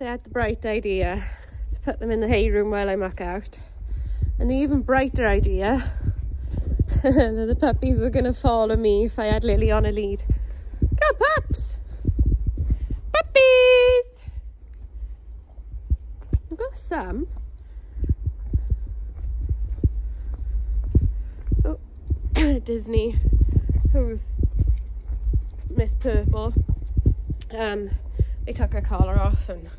I had the bright idea to put them in the hay room while I muck out. And the even brighter idea that the puppies were going to follow me if I had Lily on a lead. Go pups! Puppies! I've got some. Oh, Disney, who's Miss Purple. Um, they took her collar off and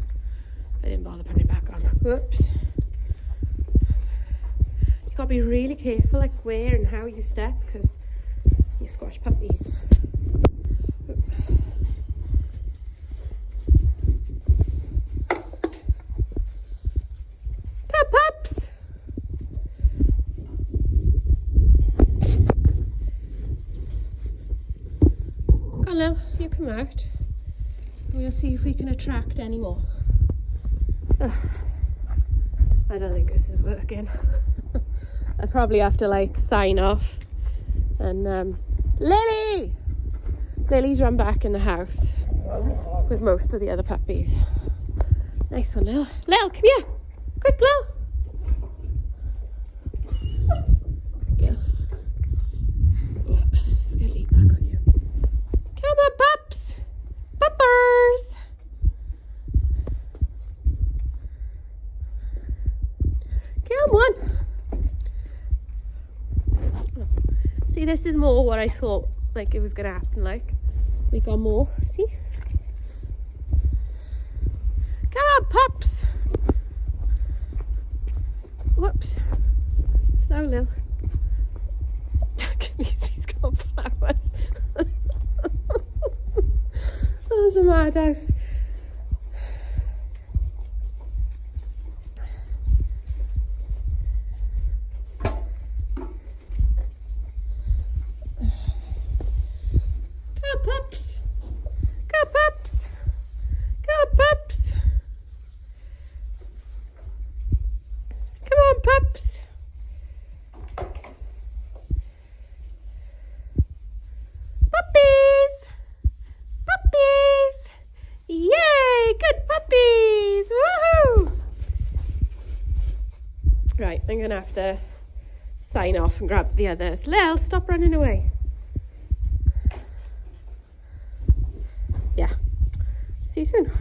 I didn't bother putting it back on. Whoops. You gotta be really careful, like where and how you step, because you squash puppies. You come out. We'll see if we can attract any more. I don't think this is working. I probably have to like sign off. And um, Lily! Lily's run back in the house with most of the other puppies. Nice one, Lil. Lil, come here. Quick, Lil. Go. Yeah, let's get Lee back on you. Come on, pups. Puppers. Come on. See, this is more what I thought like it was gonna happen. Like we got more. See? Come on, pups. Whoops. Slow, Lil. He's got flowers. That's a madhouse. Pups. Puppies. Puppies. Yay, good puppies. Woohoo. Right, I'm going to have to sign off and grab the others. Lil, stop running away. Yeah. See you soon.